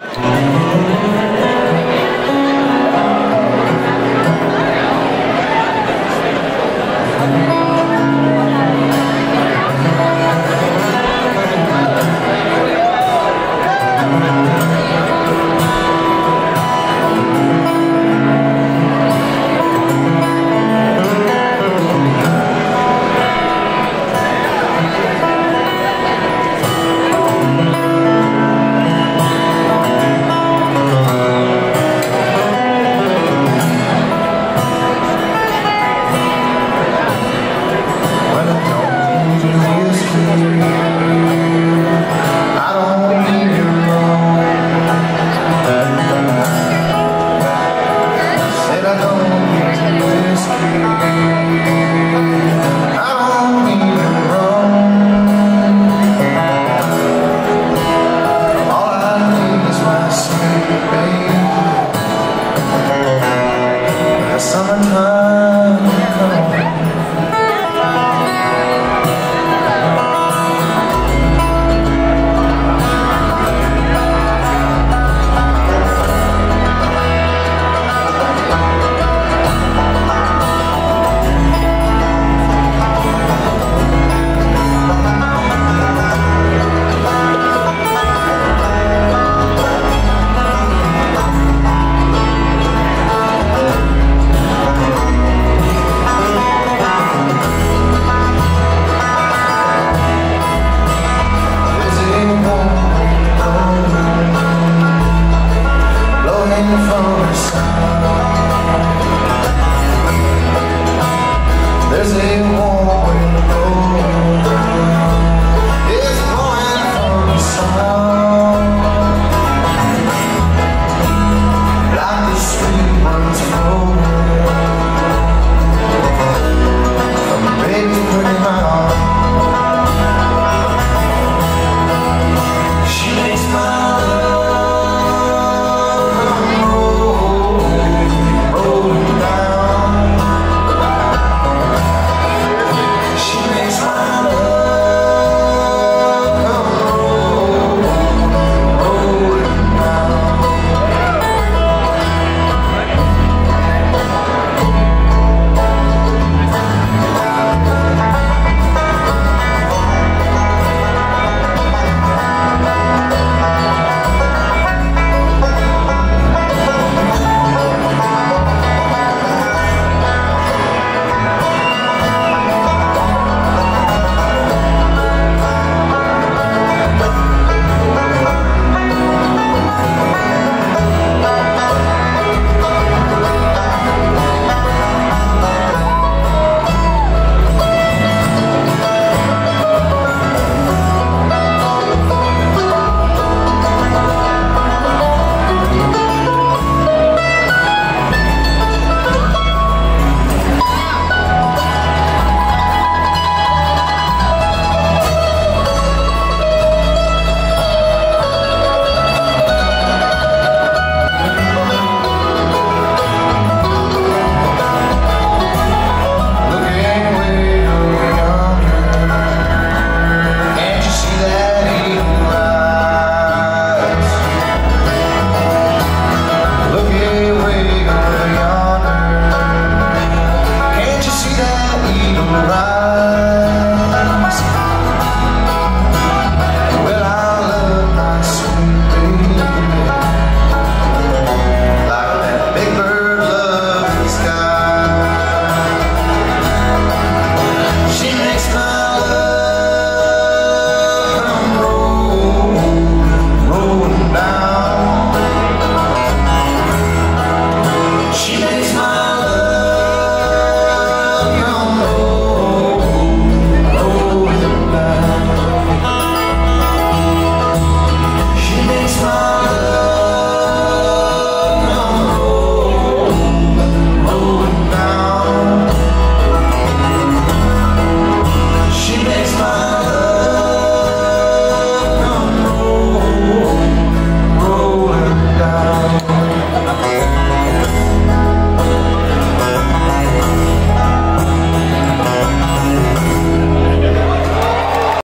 When summer.